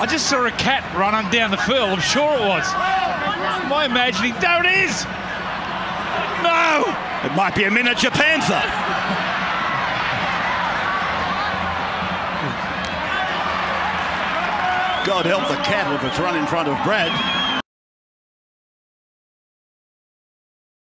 I just saw a cat run on down the field. I'm sure it was. Am I imagining? There it is. No. It might be a miniature panther. God help the cat if it's run in front of Brad.